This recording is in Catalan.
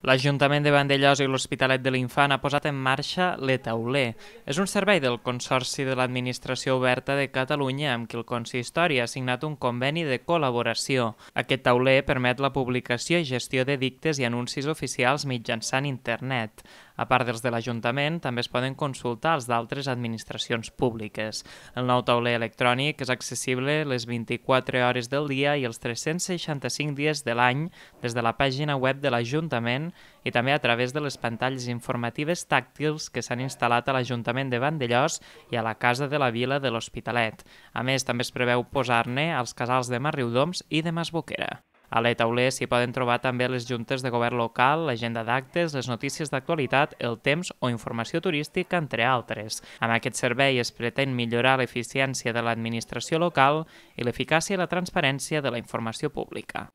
L'Ajuntament de Vandellós i l'Hospitalet de l'Infant ha posat en marxa l'Etauler. És un servei del Consorci de l'Administració Oberta de Catalunya amb qui el consistori ha signat un conveni de col·laboració. Aquest tauler permet la publicació i gestió de dictes i anuncis oficials mitjançant internet. A part dels de l'Ajuntament, també es poden consultar els d'altres administracions públiques. El nou tauler electrònic és accessible les 24 hores del dia i els 365 dies de l'any des de la pàgina web de l'Ajuntament i també a través de les pantalles informatives tàctils que s'han instal·lat a l'Ajuntament de Vandellós i a la Casa de la Vila de l'Hospitalet. A més, també es preveu posar-ne als casals de Marriudoms i de Masboquera. A l'Etauler s'hi poden trobar també les juntes de govern local, l'agenda d'actes, les notícies d'actualitat, el temps o informació turística, entre altres. Amb aquest servei es pretén millorar l'eficiència de l'administració local i l'eficàcia i la transparència de la informació pública.